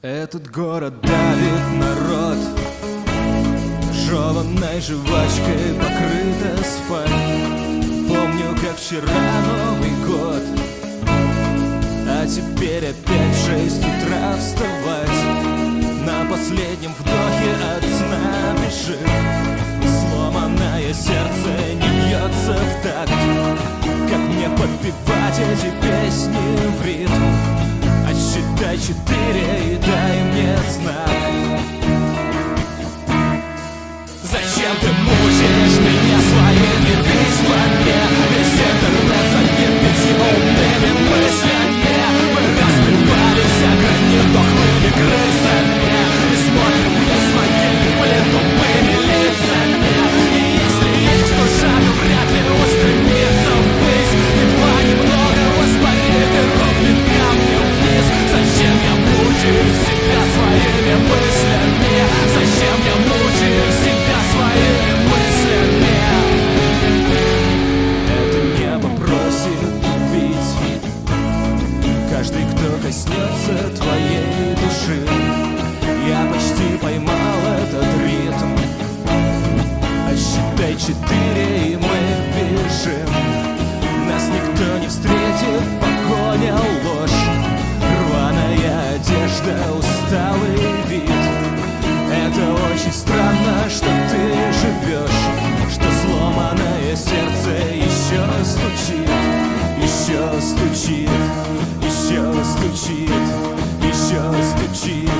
Этот город давит народ. Жеванной жвачкой покрыт асфальт. Помню, как вчера Новый год. А теперь опять в шесть утра вставать. На последнем вдохе от сна бежит. Сломанное сердце не бьется в такт. Как мне подпевать эти песни в ритм Каждый, кто коснется твоей души. Я почти поймал этот ритм. Считай четыре, и мы стучит, еще стучит Еще стучит,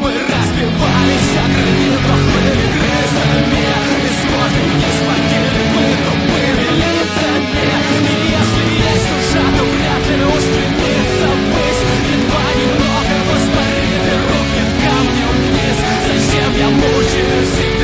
Мы разбивались о гранит, но хмыли крысами И спорты не мы тупыми лицами. И если есть душа, то вряд ли устремится ввысь. Едва воспарит и рухнет камнем вниз. Зачем я мучаю?